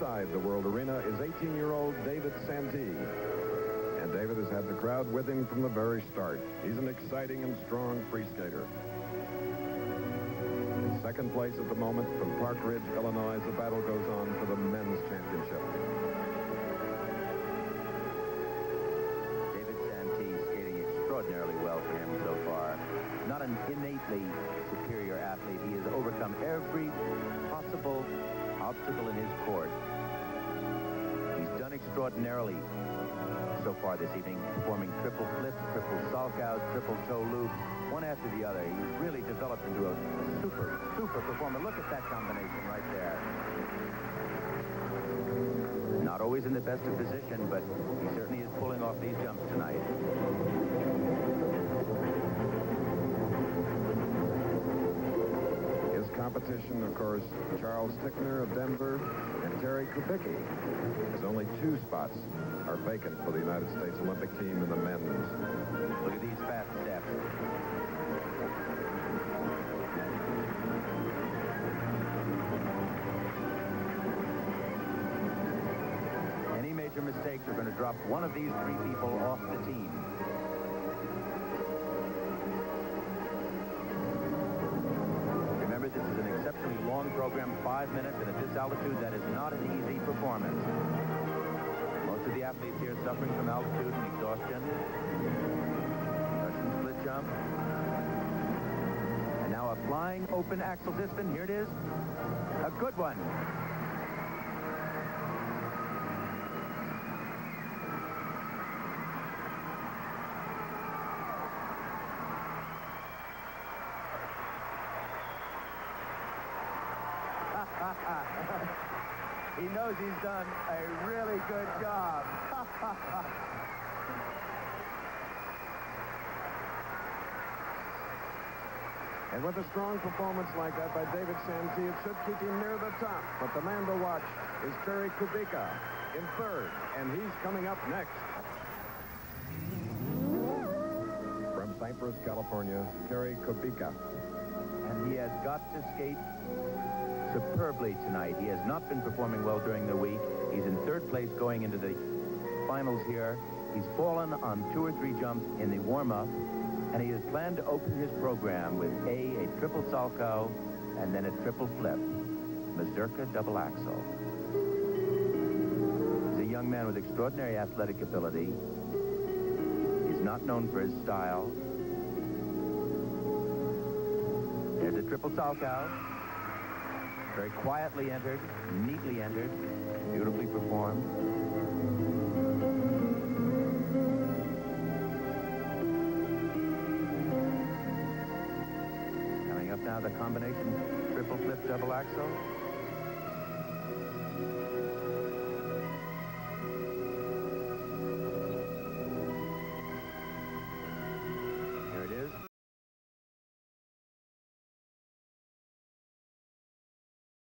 inside the World Arena is 18-year-old David Santee. And David has had the crowd with him from the very start. He's an exciting and strong free skater. In second place at the moment from Park Ridge, Illinois, the battle goes on for the men's championship. David Santee skating extraordinarily well for him so far. Not an innately superior athlete. He has overcome every possible obstacle in his court. Extraordinarily so far this evening, performing triple flips, triple salchows, triple toe loops, one after the other. He's really developed into a, a super, super performer. Look at that combination right there. Not always in the best of position, but he certainly is pulling off these jumps tonight. Competition, of course, Charles Tickner of Denver and Terry Kubicka. As only two spots are vacant for the United States Olympic team in the men's. Look at these fast steps. Any major mistakes are going to drop one of these three people off the team. Five minutes, and at this altitude, that is not an easy performance. Most of the athletes here suffering from altitude and exhaustion. Russian split jump. And now a flying open axel discipline. Here it is. A good one. He knows he's done a really good job. And with a strong performance like that by David Santee, it should keep him near the top. But the man to watch is Terry Kubicka in third, and he's coming up next. From Cypress, California, Terry Kubicka. And he has got to skate superbly tonight. He has not been performing well during the week. He's in third place going into the finals here. He's fallen on two or three jumps in the warm-up, and he has planned to open his program with A, a triple salchow, and then a triple flip, Mazurka double axel. He's a young man with extraordinary athletic ability. He's not known for his style. There's a triple salchow. Very quietly entered, neatly entered, beautifully performed. Coming up now, the combination triple flip double axel.